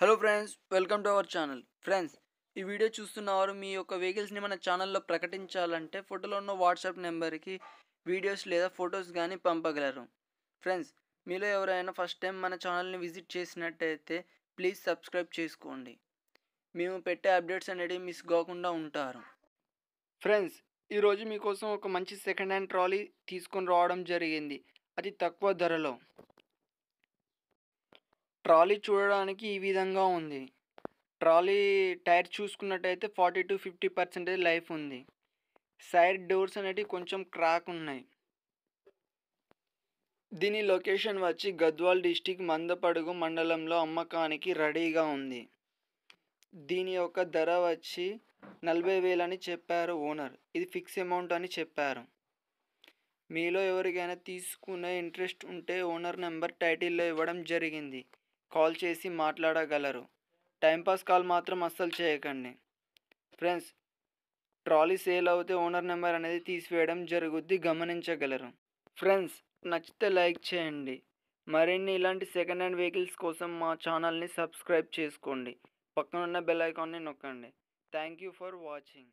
Hello friends welcome to our channel friends ఈ video చూస్తున్నవారు మీ యొక్క వెహికల్స్ని మన ఛానల్లో ప్రకటించాలంటే ఫోటోలో ఉన్న వాట్సాప్ నెంబర్కి వీడియోస్ లేదా ఫొటోస్ కానీ పంపగలరు. ఫ్రెండ్స్ మీలో ఎవరైనా ఫస్ట్ టైం మన ఛానల్ని విజిట్ చేసినట్టయితే ప్లీజ్ సబ్స్క్రైబ్ చేసుకోండి. మేము పెట్టే అప్డేట్స్ అనేవి మిస్ కాకుండా ఉంటారు. ఫ్రెండ్స్ ఈరోజు మీకోసం ఒక మంచి సెకండ్ హ్యాండ్ ట్రాలీ తీసుకొని రావడం జరిగింది. అది తక్కువ ధరలో. ట్రాలీ చూడడానికి ఈ విధంగా ఉంది. ట్రాలీ టైర్ చూసుకున్నట్టయితే forty to fifty percentage life ఉంది. సైడ్ డోర్స్ అనేటివి కొంచెం క్రాక్ ఉన్నాయి. దీని లొకేషన్ వచ్చి గద్వాల్ డిస్టిక్ మందపడుగు మండలంలో అమ్మకానికి రెడీగా ఉంది. దీని యొక్క ధర వచ్చి నలభై వేలని చెప్పారు ఓనర్. ఇది ఫిక్స్ అమౌంట్ అని చెప్పారు. మీలో ఎవరికైనా తీసుకునే ఇంట్రెస్ట్ ఉంటే ఓనర్ నెంబర్ టైటిల్లో ఇవ్వడం జరిగింది. కాల్ చేసి మాట్లాడగలరు. టైంపాస్ కాల్ మాత్రం అస్సలు చేయకండి. ఫ్రెండ్స్ ట్రాలీ సేల్ అవుతే ఓనర్ నెంబర్ అనేది తీసివేయడం జరుగుద్ది గమనించగలరు. ఫ్రెండ్స్ నచ్చితే లైక్ చేయండి. మరిన్ని ఇలాంటి సెకండ్ హ్యాండ్ వెహికల్స్ కోసం మా ఛానల్ని సబ్స్క్రైబ్ చేసుకోండి. పక్కనున్న బెల్ ఐకాన్ని నొక్కండి. Thank you for watching.